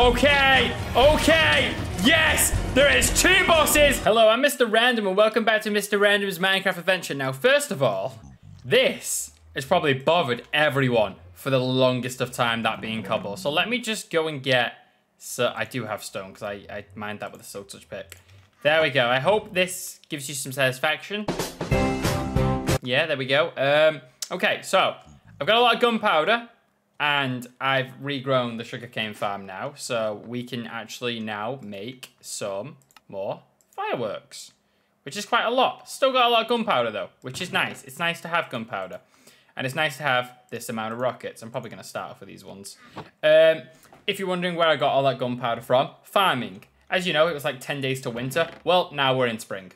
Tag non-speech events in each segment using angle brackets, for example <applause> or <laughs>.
Okay, okay, yes, there is two bosses. Hello, I'm Mr. Random and welcome back to Mr. Random's Minecraft Adventure. Now, first of all, this has probably bothered everyone for the longest of time, that being cobble. So let me just go and get, so I do have stone because I, I mined that with a silk touch pick. There we go. I hope this gives you some satisfaction. Yeah, there we go. Um, okay, so I've got a lot of gunpowder and I've regrown the sugarcane farm now. So we can actually now make some more fireworks, which is quite a lot. Still got a lot of gunpowder though, which is nice. It's nice to have gunpowder. And it's nice to have this amount of rockets. I'm probably going to start off with these ones. Um, if you're wondering where I got all that gunpowder from, farming. As you know, it was like 10 days to winter. Well, now we're in spring.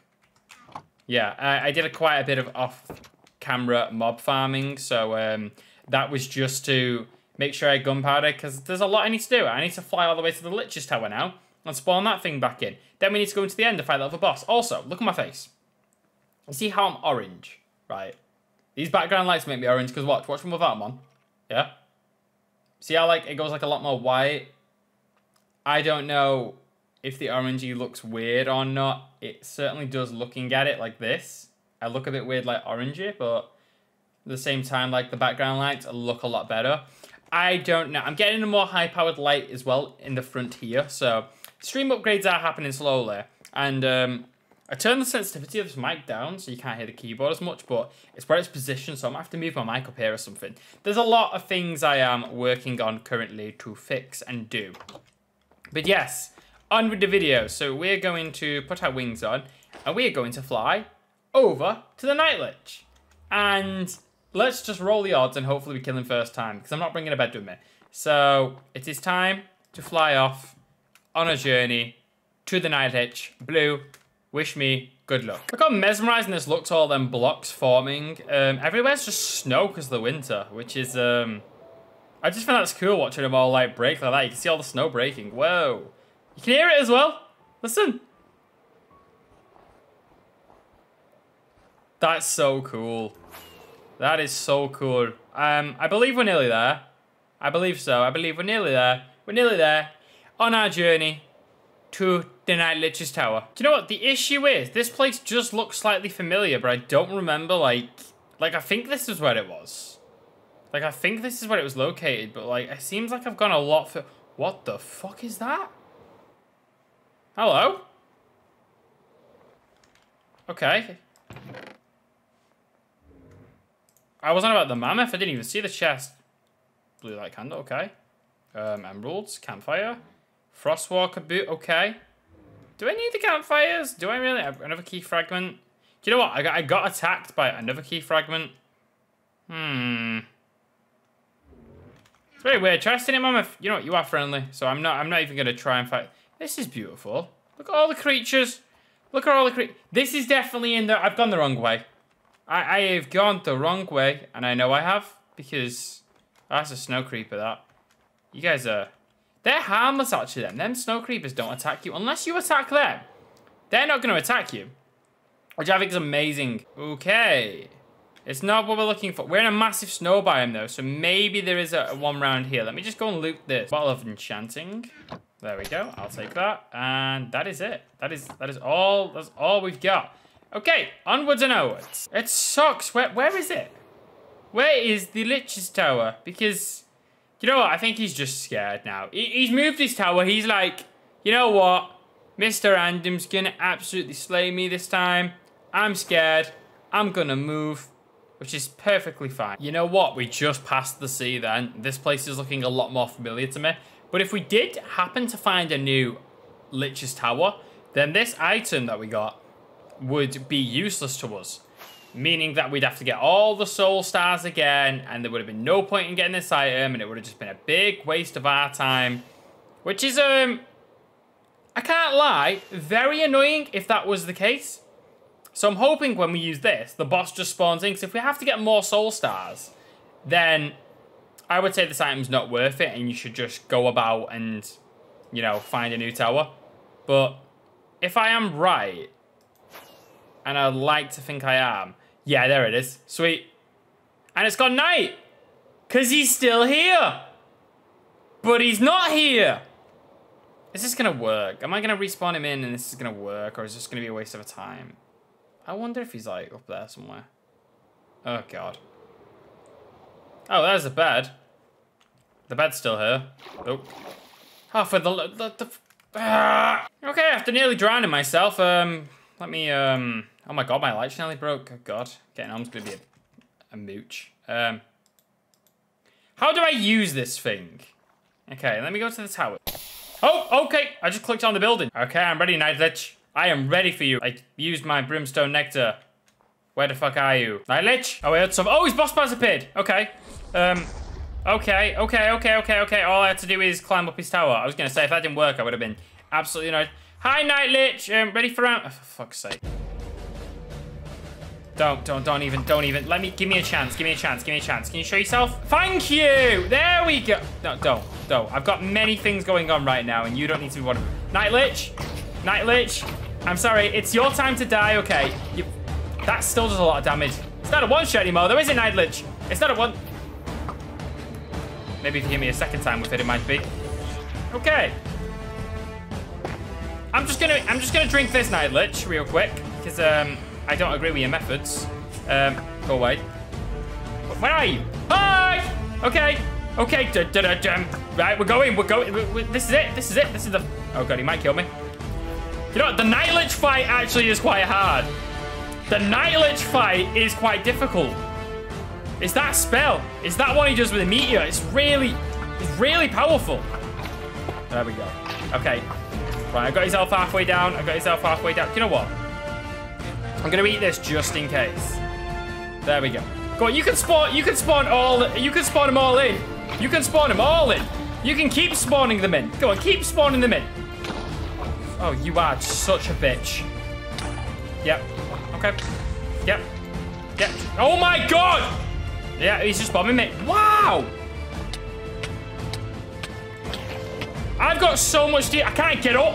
Yeah, I, I did a quite a bit of off-camera mob farming, so um, that was just to make sure I gunpowder, because there's a lot I need to do. I need to fly all the way to the Lich's Tower now, and spawn that thing back in. Then we need to go into the end to fight that other boss. Also, look at my face. You see how I'm orange, right? These background lights make me orange, because watch, watch from without them on. Yeah? See how like it goes like a lot more white? I don't know if the orangey looks weird or not. It certainly does looking at it like this. I look a bit weird like orangey, but at the same time, like the background lights look a lot better. I don't know. I'm getting a more high-powered light as well in the front here, so stream upgrades are happening slowly. And um, I turned the sensitivity of this mic down so you can't hear the keyboard as much, but it's where it's positioned, so I might have to move my mic up here or something. There's a lot of things I am working on currently to fix and do. But yes, on with the video. So we're going to put our wings on and we're going to fly over to the Night Lich. And let's just roll the odds and hopefully we kill him first time because I'm not bringing a bed with me. So it is time to fly off on a journey to the Night Lich. Blue, wish me good luck. Look how mesmerizing this looks, all them blocks forming. Um, everywhere's just snow because of the winter, which is... Um, I just find that's cool watching them all like break like that. You can see all the snow breaking. Whoa. You can hear it as well. Listen. That's so cool. That is so cool. Um, I believe we're nearly there. I believe so. I believe we're nearly there. We're nearly there on our journey to the Night Lich's Tower. Do you know what the issue is? This place just looks slightly familiar, but I don't remember, like... Like, I think this is where it was. Like, I think this is where it was located, but, like, it seems like I've gone a lot for... What the fuck is that? Hello? Okay. I wasn't about the mammoth. I didn't even see the chest. Blue light candle, okay. Um, emeralds, campfire. Frostwalker boot, okay. Do I need the campfires? Do I really? Another key fragment? Do you know what? I got, I got attacked by another key fragment. Hmm. It's very weird. Trusting him, mammoth. You know what? You are friendly, so I'm not. I'm not even gonna try and fight. This is beautiful. Look at all the creatures. Look at all the creatures. This is definitely in the... I've gone the wrong way. I, I have gone the wrong way, and I know I have, because that's a snow creeper, that. You guys are... They're harmless, actually, then. Them snow creepers don't attack you unless you attack them. They're not going to attack you, which I think is amazing. Okay. It's not what we're looking for. We're in a massive snow biome, though, so maybe there is a, a one round here. Let me just go and loot this. Bottle of enchanting. There we go. I'll take that. And that is it. That is that is all that's all we've got. Okay, onwards and outwards. It sucks. Where where is it? Where is the Lich's tower? Because you know what? I think he's just scared now. He, he's moved his tower. He's like, you know what? Mr. Random's gonna absolutely slay me this time. I'm scared. I'm gonna move which is perfectly fine. You know what? We just passed the sea then. This place is looking a lot more familiar to me. But if we did happen to find a new Lich's Tower, then this item that we got would be useless to us. Meaning that we'd have to get all the soul stars again, and there would have been no point in getting this item, and it would have just been a big waste of our time. Which is, um, I can't lie, very annoying if that was the case. So I'm hoping when we use this, the boss just spawns in, because if we have to get more soul stars, then I would say this item's not worth it and you should just go about and, you know, find a new tower. But if I am right, and I'd like to think I am, yeah, there it is. Sweet. And it's gone night. Because he's still here. But he's not here. Is this gonna work? Am I gonna respawn him in and this is gonna work, or is this gonna be a waste of time? I wonder if he's like up there somewhere. Oh god. Oh, there's the bed. The bed's still here. Oh. Oh, for the, the, the ah. Okay, after nearly drowning myself, um, let me, um, oh my god, my lights nearly broke. Oh god, getting home's gonna be a, a mooch. Um, how do I use this thing? Okay, let me go to the tower. Oh, okay, I just clicked on the building. Okay, I'm ready, Night Lich. I am ready for you. I used my Brimstone Nectar. Where the fuck are you? Night Lich? Oh, I heard some, oh, his boss has appeared. Okay, um, Okay, okay, okay, okay, okay. All I had to do is climb up his tower. I was to say, if that didn't work, I would have been absolutely annoyed. Hi, Night Lich. Um, ready for round... Oh, for fuck's sake. Don't, don't, don't even, don't even. Let me, give me a chance, give me a chance, give me a chance. Can you show yourself? Thank you. There we go. No, don't, don't. I've got many things going on right now, and you don't need to be one of them. Night Lich. Night Lich. I'm sorry. It's your time to die, okay? You, that still does a lot of damage. It's not a one-shot anymore, though, is it, Night Lich? It's not a one... Maybe if you hear me a second time with it, it might be. Okay. I'm just gonna I'm just gonna drink this Night Lich real quick because um I don't agree with your methods. Um, go away. Where are you? Hi. Okay. Okay. Da, da, da, da. Right, we're going. We're going. this is it. This is it. This is the. Oh god, he might kill me. You know what? The Night fight actually is quite hard. The Night fight is quite difficult. It's that spell. It's that one he does with a meteor. It's really, it's really powerful. There we go. Okay. Right, I got health halfway down. I got health halfway down. You know what? I'm gonna eat this just in case. There we go. Go on, you can spawn, you can spawn all, you can spawn them all in. You can spawn them all in. You can keep spawning them in. Go on, keep spawning them in. Oh, you are such a bitch. Yep. Okay. Yep. Yep. Oh my god! Yeah, he's just bombing me. Wow! I've got so much to I can't get up.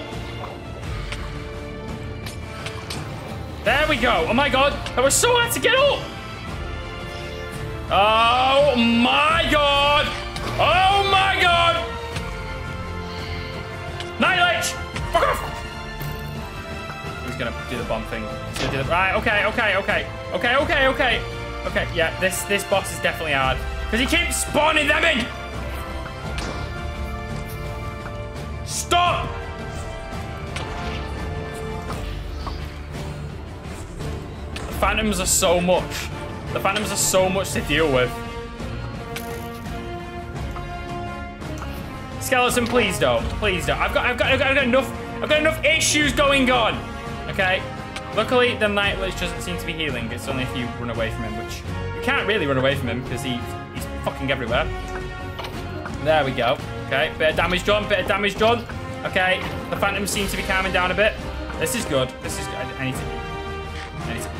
There we go. Oh my god. That was so hard to get up. Oh my god. Oh my god. Night Fuck off. He's gonna do the bomb thing. He's gonna do the... Right, okay, okay, okay. Okay, okay, okay. Okay, yeah, this this boss is definitely hard. Because he keeps spawning them in! Stop! Phantoms are so much. The phantoms are so much to deal with. Skeleton, please don't. Please don't. I've got I've got I've got, I've got enough I've got enough issues going on. Okay? Luckily, the Night Lich doesn't seem to be healing. It's only if you run away from him, which you can't really run away from him because he, he's fucking everywhere. There we go. Okay, bit of damage done, bit of damage done. Okay, the Phantom seems to be calming down a bit. This is good. This is good. I, need to. I need to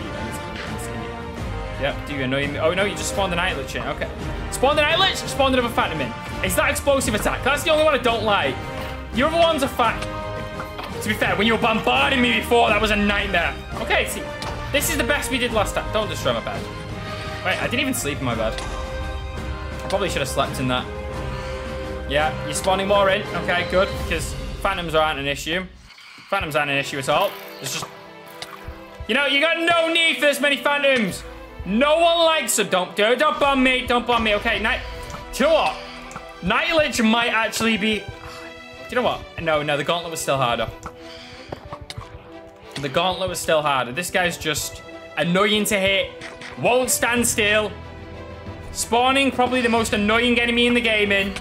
Yep, do you annoy me? Oh, no, you just spawned an Night Lich in. Okay. Spawned an Night Lich, spawn another Phantom. Is that explosive attack? That's the only one I don't like. The other ones are fat. To be fair, when you were bombarding me before, that was a nightmare. Okay, see, this is the best we did last time. Don't destroy my bed. Wait, I didn't even sleep in my bed. I probably should have slept in that. Yeah, you're spawning more in. Okay, good, because phantoms aren't an issue. Phantoms aren't an issue at all. It's just... You know, you got no need for this many phantoms. No one likes them. Don't, do, don't bomb me. Don't bomb me. Okay, night... Do you know what? Night Lich might actually be do you know what? No, no, the gauntlet was still harder. The gauntlet was still harder. This guy's just annoying to hit. Won't stand still. Spawning, probably the most annoying enemy in the game in.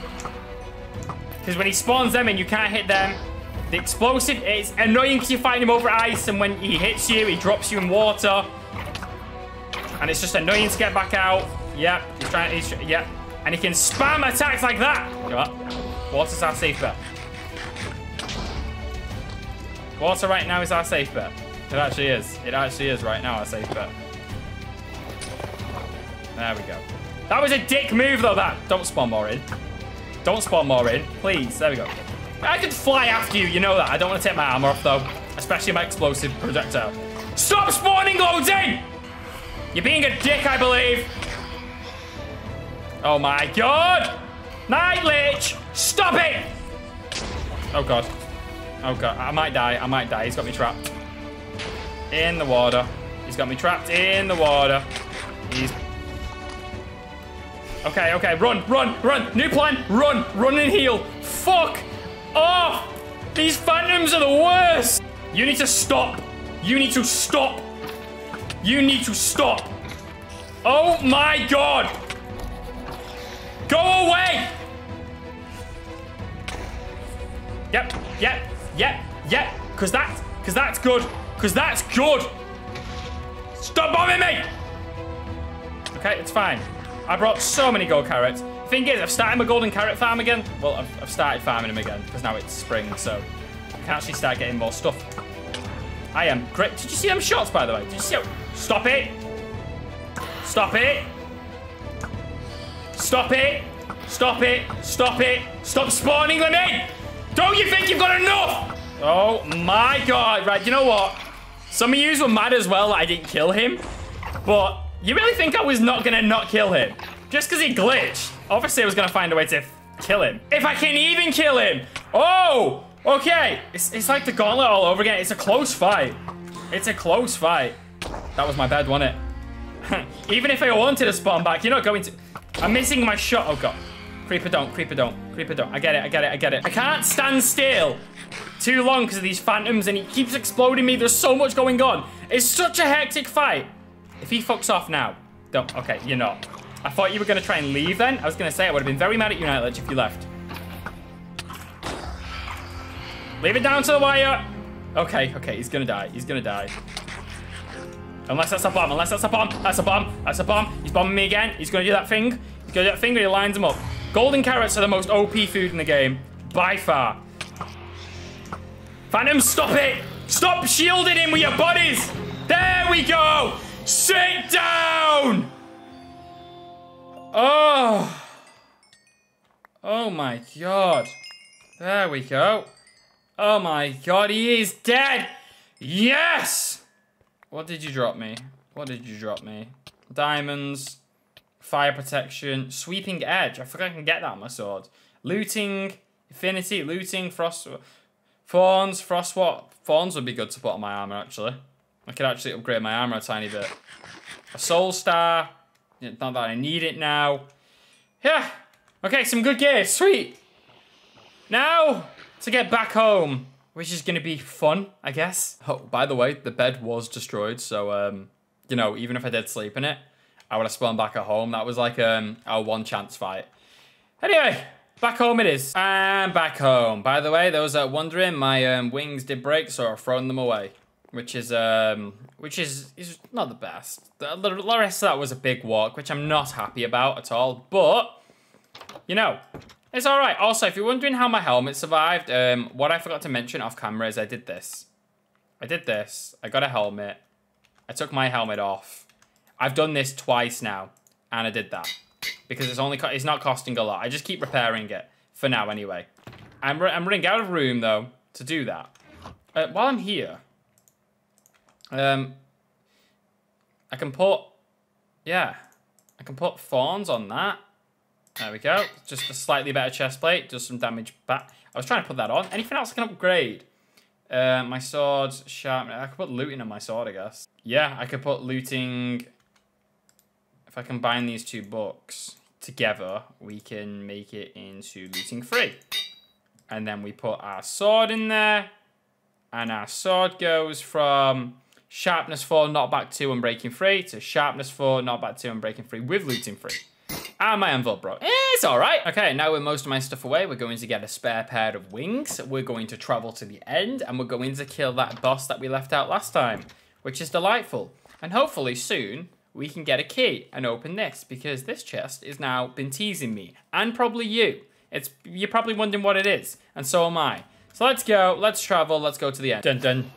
Because when he spawns them and you can't hit them. The explosive, it's annoying because you fight him over ice, and when he hits you, he drops you in water. And it's just annoying to get back out. Yep, he's trying, he's, yep. And he can spam attacks like that. What? Water's our safe bet. Water right now is our safe bet. It actually is. It actually is right now our safe bet. There we go. That was a dick move though, that. Don't spawn more in. Don't spawn more in. Please. There we go. I could fly after you. You know that. I don't want to take my armor off though. Especially my explosive projectile. Stop spawning loads in! You're being a dick, I believe. Oh my god! Night Lich! Stop it! Oh god. Oh god, I might die. I might die. He's got me trapped. In the water. He's got me trapped in the water. He's... Okay, okay. Run, run, run. New plan. Run. Run and heal. Fuck off. These phantoms are the worst. You need to stop. You need to stop. You need to stop. Oh my god. Go away. Yep, yep, yep, yep. Cause that's, cause that's good. Cause that's good. Stop bombing me! Okay, it's fine. I brought so many gold carrots. Thing is, I've started my golden carrot farm again. Well, I've, I've started farming them again because now it's spring, so I can actually start getting more stuff. I am great. Did you see them shots, by the way? Did you see them? Stop it! Stop it! Stop it! Stop it! Stop it! Stop spawning them in! Don't you think you've got enough? Oh my god. Right, you know what? Some of you were mad as well that I didn't kill him. But you really think I was not gonna not kill him? Just because he glitched. Obviously, I was gonna find a way to kill him. If I can even kill him. Oh, okay. It's, it's like the gauntlet all over again. It's a close fight. It's a close fight. That was my bed, wasn't it? <laughs> even if I wanted to spawn back, you're not going to... I'm missing my shot. Oh, God. Creeper don't, creeper don't, creeper don't. I get it, I get it, I get it. I can't stand still too long because of these phantoms and he keeps exploding me. There's so much going on. It's such a hectic fight. If he fucks off now, don't. Okay, you're not. I thought you were going to try and leave then. I was going to say I would have been very mad at you, Night Lich, if you left. Leave it down to the wire. Okay, okay, he's going to die. He's going to die. Unless that's a bomb. Unless that's a bomb. That's a bomb. That's a bomb. He's bombing me again. He's to do that thing. He's to do that thing where he lines them up. Golden carrots are the most OP food in the game. By far. Phantom, stop it! Stop shielding him with your bodies! There we go! Sit down! Oh. Oh my god. There we go. Oh my god, he is dead! Yes! What did you drop me? What did you drop me? Diamonds, fire protection, sweeping edge. I forgot I can get that on my sword. Looting, affinity, looting, frost, fawns, frost what? Fawns would be good to put on my armor actually. I could actually upgrade my armor a tiny bit. A soul star. Not that I need it now. Yeah. Okay, some good gear. Sweet. Now to get back home, which is going to be fun, I guess. Oh, by the way, the bed was destroyed, so um, you know, even if I did sleep in it, I would have spawned back at home. That was like um, our one chance fight. Anyway, back home it is. And back home. By the way, those are wondering, my um, wings did break, so I've thrown them away. Which is, um, which is, is not the best. The, the rest of that was a big walk, which I'm not happy about at all. But, you know, it's all right. Also, if you're wondering how my helmet survived, um, what I forgot to mention off camera is I did this. I did this. I got a helmet. I took my helmet off. I've done this twice now, and I did that because it's only it's not costing a lot. I just keep repairing it for now anyway. I'm I'm running out of room though to do that. Uh, while I'm here, um, I can put yeah, I can put fawns on that. There we go. Just a slightly better chest plate, does some damage back. I was trying to put that on. Anything else I can upgrade? Uh, my sword's sharp. I could put looting on my sword, I guess. Yeah, I could put looting if I combine these two books together, we can make it into looting free. And then we put our sword in there, and our sword goes from sharpness 4, knockback 2 and breaking free, to sharpness 4, knockback 2 and breaking free with looting free. And my envelope broke. It's alright. Okay, now with most of my stuff away, we're going to get a spare pair of wings. We're going to travel to the end, and we're going to kill that boss that we left out last time, which is delightful. And hopefully soon, we can get a key and open this because this chest is now been teasing me and probably you. It's You're probably wondering what it is and so am I. So let's go, let's travel, let's go to the end. Dun dun.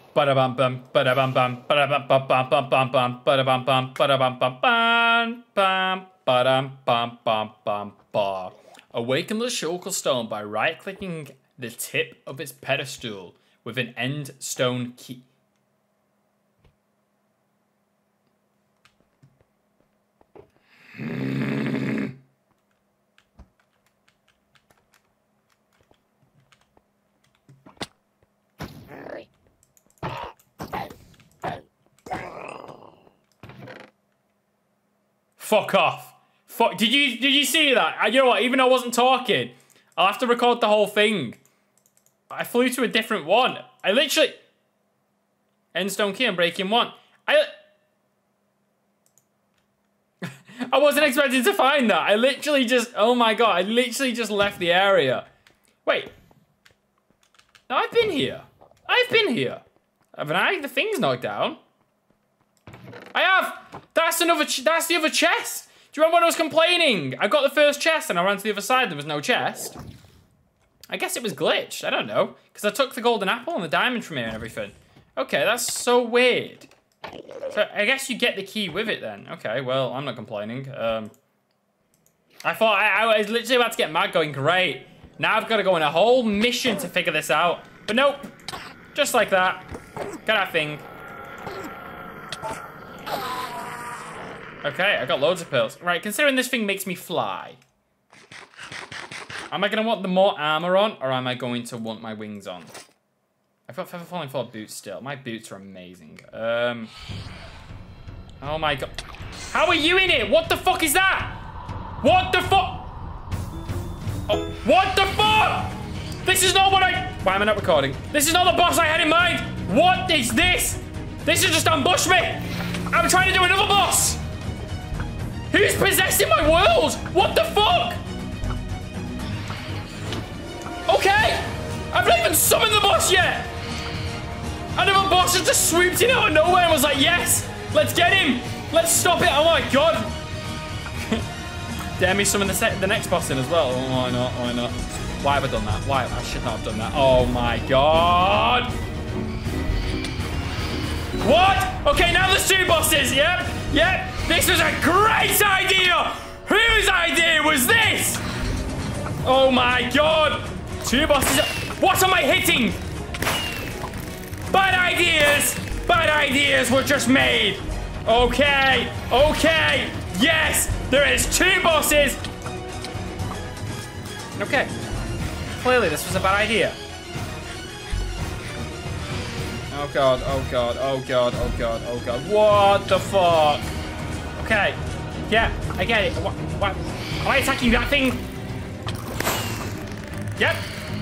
Awaken the Shulker Stone by right-clicking the tip of its pedestal with an end stone key. Fuck off. Fuck. Did you did you see that? I, you know what? Even though I wasn't talking, I'll have to record the whole thing. I flew to a different one. I literally. Endstone key and breaking one. I. <laughs> I wasn't expecting to find that. I literally just. Oh my god! I literally just left the area. Wait. No, I've been here. I've been here. Haven't I? The thing's knocked down. I have. That's another. that's the other chest. Do you remember when I was complaining? I got the first chest and I ran to the other side. There was no chest. I guess it was glitched. I don't know. Because I took the golden apple and the diamond from here and everything. Okay, that's so weird. So I guess you get the key with it then. Okay, well, I'm not complaining. Um, I thought I, I was literally about to get mad going, great. Now I've got to go on a whole mission to figure this out. But nope. Just like that. Got that thing. Okay, I got loads of pills. Right, considering this thing makes me fly. Am I going to want the more armor on, or am I going to want my wings on? I've got Feather Falling Fall boots still. My boots are amazing. Um. Oh my god. How are you in it? What the fuck is that? What the fuck? Oh, what the fuck? This is not what I... Why am I not recording? This is not the boss I had in mind. What is this? This is just ambush me. I'm trying to do another boss. Who's possessing my world? What the fuck? Okay. I've not even summoned the boss yet. My boss just swooped in out of nowhere and was like, yes, let's get him. Let's stop it. Oh my God. Dare me summon the, the next boss in as well. Oh, why not? Why not? Why have I done that? Why? I should not have done that. Oh my God. What? Okay, now the two bosses. Yep. Yep. This was a great idea. Whose idea was this? Oh my God. Two bosses. What am I hitting? Bad ideas! Bad ideas were just made! Okay, okay, yes! There is two bosses! Okay. Clearly this was a bad idea. Oh god, oh god, oh god, oh god, oh god. What the fuck? Okay. Yeah, I get it. What, what? Am I attacking that thing? Yep,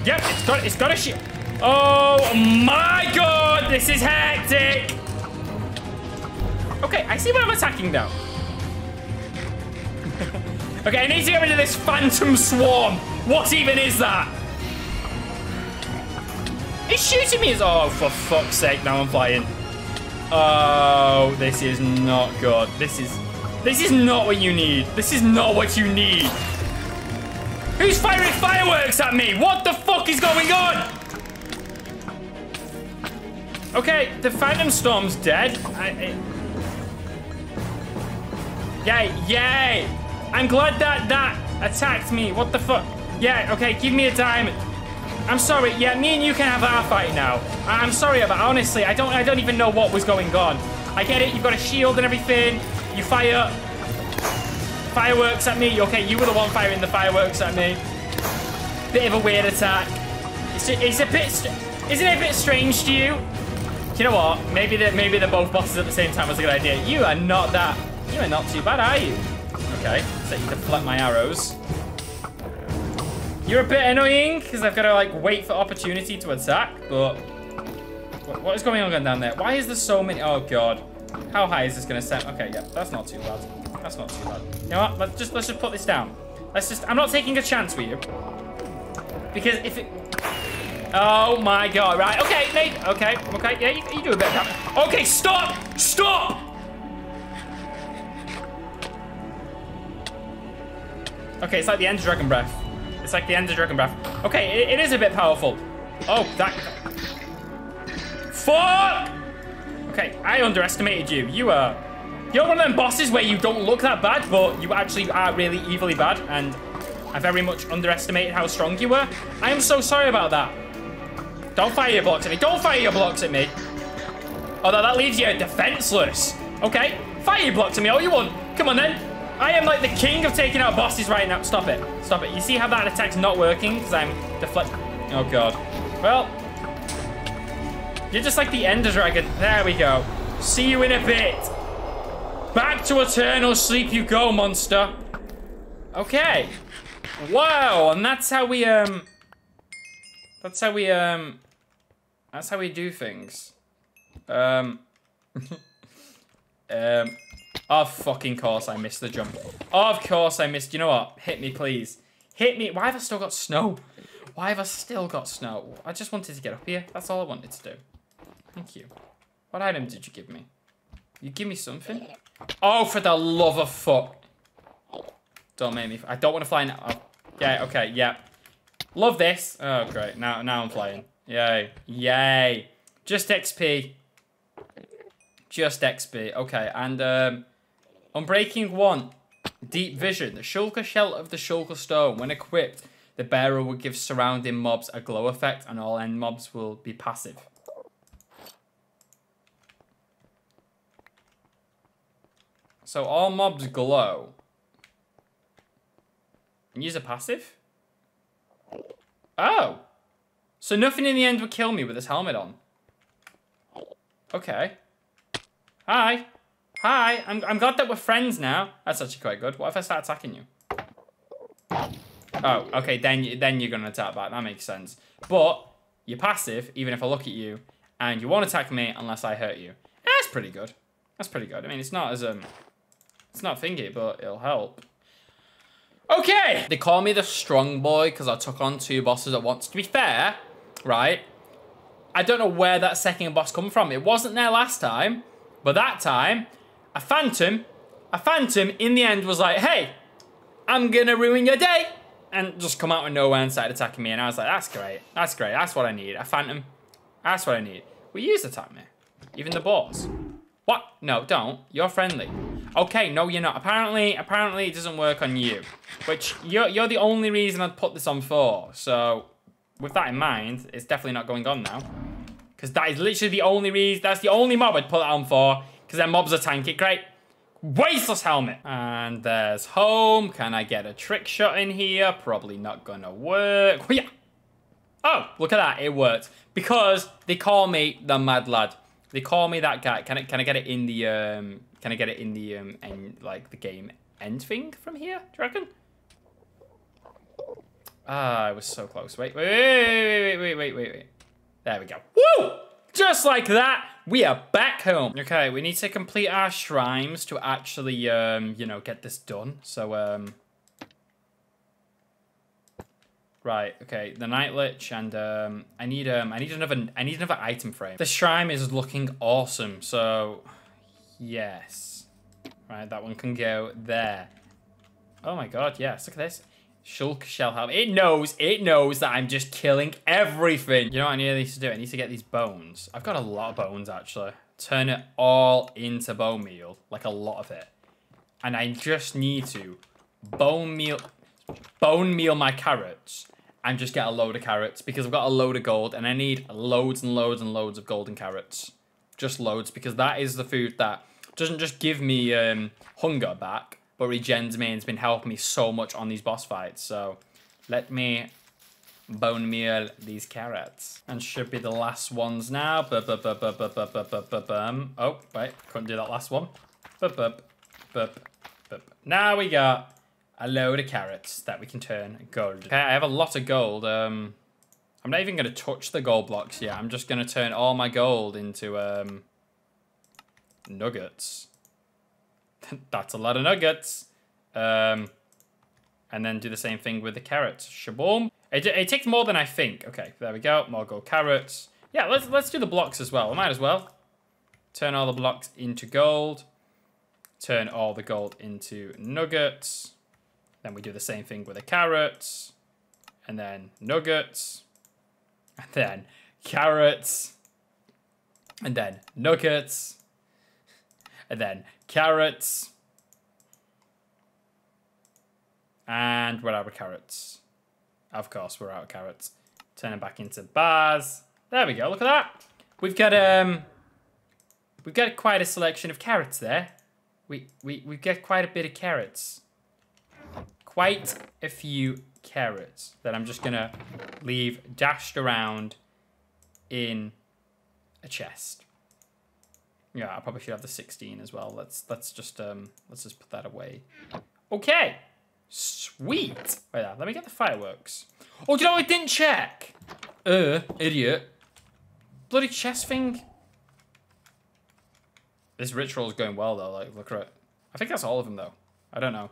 yep, it's got, it's got a shit. Oh my god, this is hectic. Okay, I see what I'm attacking now. <laughs> okay, I need to get rid of this phantom swarm. What even is that? It's shooting me as- Oh, for fuck's sake, now I'm flying. Oh, this is not good. This is- This is not what you need. This is not what you need. Who's firing fireworks at me? What the fuck is going on? Okay, the Phantom Swarm's dead. I, I... Yay, yay! I'm glad that that attacked me. What the fuck? Yeah, okay, give me a diamond. I'm sorry. Yeah, me and you can have our fight now. I'm sorry about honestly. I don't I don't even know what was going on. I get it. You've got a shield and everything. You fire fireworks at me. Okay, you were the one firing the fireworks at me. Bit of a weird attack. It's a, it's a bit. Isn't it a bit strange to you? you know what? Maybe that maybe they're both bosses at the same time was a good idea. You are not that. You are not too bad, are you? Okay, so you deflect my arrows. You're a bit annoying because I've got to like wait for opportunity to attack. But what, is going on down there? Why is there so many? Oh god, how high is this gonna set? Okay, yeah, that's not too bad. That's not too bad. You know what? Let's just let's just put this down. Let's just. I'm not taking a chance with you because if it Oh my god, right, okay, okay, okay, yeah, you, you do a bit of. Okay, stop, stop! Okay, it's like the Ender Dragon Breath. It's like the end of Dragon Breath. Okay, it, it is a bit powerful. Oh, that... Fuck! Okay, I underestimated you. You are... You're one of them bosses where you don't look that bad, but you actually are really evilly bad, and I very much underestimated how strong you were. I am so sorry about that. Don't fire your blocks at me. Don't fire your blocks at me. Although that leaves you defenseless. Okay, fire your blocks at me all you want. Come on then. I am like the king of taking out bosses right now. Stop it. Stop it. You see how that attack's not working? Because I'm deflect. Oh, God. Well, you're just like the Ender Dragon. There we go. See you in a bit. Back to eternal sleep you go, monster. Okay. Wow, and that's how we, um... That's how we, um... That's how we do things. Um... <laughs> um... Of fucking course I missed the jump. Of course I missed. You know what? Hit me, please. Hit me. Why have I still got snow? Why have I still got snow? I just wanted to get up here. That's all I wanted to do. Thank you. What item did you give me? You give me something? Oh, for the love of fuck. Don't make me. I don't want to fly now. Oh, yeah, okay, yeah. Love this. Oh, great. Now, now I'm flying. Yay. Yay. Just XP. Just XP. Okay, and um, Unbreaking 1. Deep Vision. The Shulker Shell of the Shulker Stone. When equipped, the bearer will give surrounding mobs a glow effect and all end mobs will be passive. So all mobs glow. And use a passive? Oh. So nothing in the end would kill me with this helmet on. Okay. Hi. Hi. I'm, I'm glad that we're friends now. That's actually quite good. What if I start attacking you? Oh, okay. Then, then you're going to attack back. That makes sense. But you're passive, even if I look at you, and you won't attack me unless I hurt you. That's pretty good. That's pretty good. I mean, it's not as, um, it's not thingy, but it'll help. Okay! They call me the strong boy because I took on two bosses at once. To be fair, right, I don't know where that second boss come from. It wasn't there last time, but that time, a phantom, a phantom in the end was like, hey, I'm gonna ruin your day. And just come out of nowhere and started attacking me. And I was like, that's great. That's great. That's what I need. A phantom. That's what I need. We you use attack me? Even the boss. What? No, don't. You're friendly. Okay, no, you're not. Apparently, apparently it doesn't work on you. Which, you're, you're the only reason I'd put this on for. So, with that in mind, it's definitely not going on now. Because that is literally the only reason, that's the only mob I'd put it on for. Because then mobs are tanky. Great. Wasteless helmet. And there's home. Can I get a trick shot in here? Probably not gonna work. Oh, yeah. Oh, look at that. It worked. Because they call me the mad lad. They call me that guy. Can I can I get it in the um can I get it in the um end like the game end thing from here? Do you reckon? Ah, I was so close. Wait, wait, wait, wait, wait, wait, wait, wait. There we go. Woo! Just like that, we are back home. Okay, we need to complete our shrines to actually, um, you know, get this done. So, um, Right, okay, the Night Lich, and um, I need um, I need another I need another item frame. The shrine is looking awesome, so yes. Right, that one can go there. Oh my god, yes, look at this. Shulk shell help. It knows, it knows that I'm just killing everything. You know what I need to do? I need to get these bones. I've got a lot of bones, actually. Turn it all into bone meal, like a lot of it. And I just need to bone meal bone meal my carrots and just get a load of carrots because I've got a load of gold and I need loads and loads and loads of golden carrots. Just loads because that is the food that doesn't just give me um, hunger back, but regens has been helping me so much on these boss fights. So let me bone meal these carrots. And should be the last ones now. Bu -bu -bu -bu -bu -bu -bu -bu -bu -bum. Oh, wait, couldn't do that last one. Bup, bup, bup, bup. Now we got a load of carrots that we can turn gold. Okay, I have a lot of gold. Um, I'm not even going to touch the gold blocks yet. I'm just going to turn all my gold into um, nuggets. <laughs> That's a lot of nuggets. Um, and then do the same thing with the carrots. Shaboom. It, it takes more than I think. Okay, there we go. More gold carrots. Yeah, let's let's do the blocks as well. I might as well. Turn all the blocks into gold. Turn all the gold into nuggets. Then we do the same thing with the carrots, and then nuggets, and then carrots, and then nuggets, and then carrots, and we're out of carrots. Of course, we're out of carrots. Turn them back into bars. There we go. Look at that. We've got um, we've got quite a selection of carrots there. We we we get quite a bit of carrots quite a few carrots that I'm just gonna leave dashed around in a chest. Yeah, I probably should have the 16 as well. Let's let's just um let's just put that away. Okay. Sweet. Wait, let me get the fireworks. Oh, you know I didn't check? Uh, idiot. Bloody chest thing. This ritual is going well though. Like, look at it. I think that's all of them though. I don't know.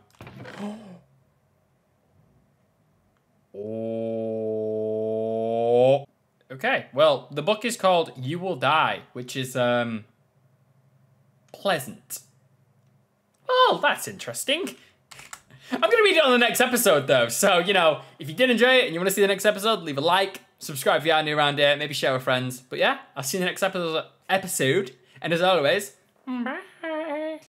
<gasps> oh. Okay. Well, the book is called "You Will Die," which is um pleasant. Oh, that's interesting. I'm going to read it on the next episode, though. So, you know, if you did enjoy it and you want to see the next episode, leave a like, subscribe if you are new around here, maybe share with friends. But yeah, I'll see you in the next episode. episode. And as always, bye.